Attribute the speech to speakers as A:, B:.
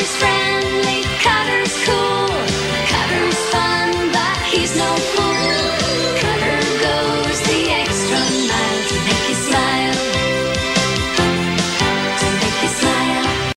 A: Cutter's friendly, Cutter's cool, Cutter's fun, but he's no fool.